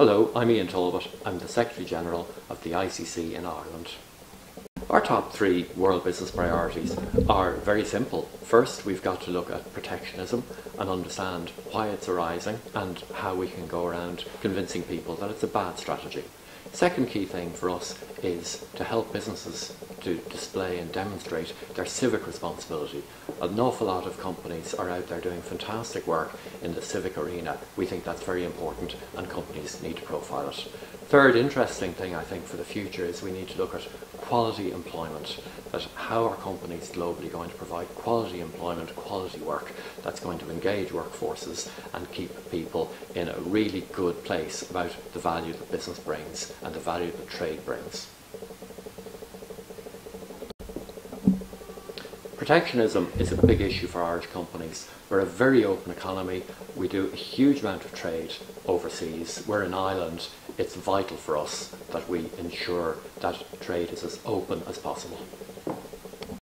Hello, I'm Ian Talbot. I'm the Secretary General of the ICC in Ireland. Our top three world business priorities are very simple. First, we've got to look at protectionism and understand why it's arising and how we can go around convincing people that it's a bad strategy. Second key thing for us is to help businesses to display and demonstrate their civic responsibility. An awful lot of companies are out there doing fantastic work in the civic arena. We think that's very important and companies need to profile it. Third interesting thing I think for the future is we need to look at quality employment, that how are companies globally going to provide quality employment, quality work that's going to engage workforces and keep people in a really good place about the value that business brings and the value that trade brings. Protectionism is a big issue for Irish companies. We're a very open economy. We do a huge amount of trade overseas. We're an island. It's vital for us that we ensure that trade is as open as possible.